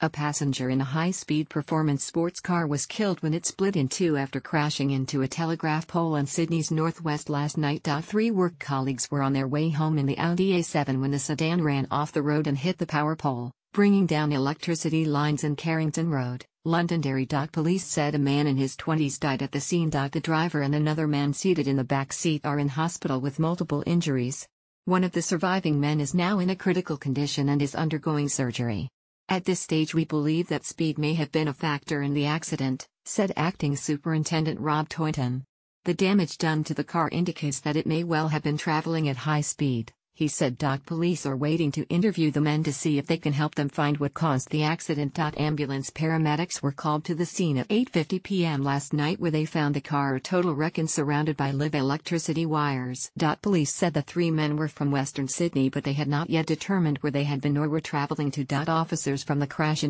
A passenger in a high-speed performance sports car was killed when it split in two after crashing into a telegraph pole in Sydney's northwest last night. Three work colleagues were on their way home in the Audi A7 when the sedan ran off the road and hit the power pole, bringing down electricity lines in Carrington Road, Londonderry. Police said a man in his 20s died at the scene. The driver and another man seated in the back seat are in hospital with multiple injuries. One of the surviving men is now in a critical condition and is undergoing surgery. At this stage, we believe that speed may have been a factor in the accident, said Acting Superintendent Rob Tointon. The damage done to the car indicates that it may well have been traveling at high speed he said. Police are waiting to interview the men to see if they can help them find what caused the accident. Ambulance paramedics were called to the scene at 8:50 p.m. last night where they found the car a total wreck and surrounded by live electricity wires. Police said the three men were from Western Sydney but they had not yet determined where they had been or were traveling to. Officers from the crash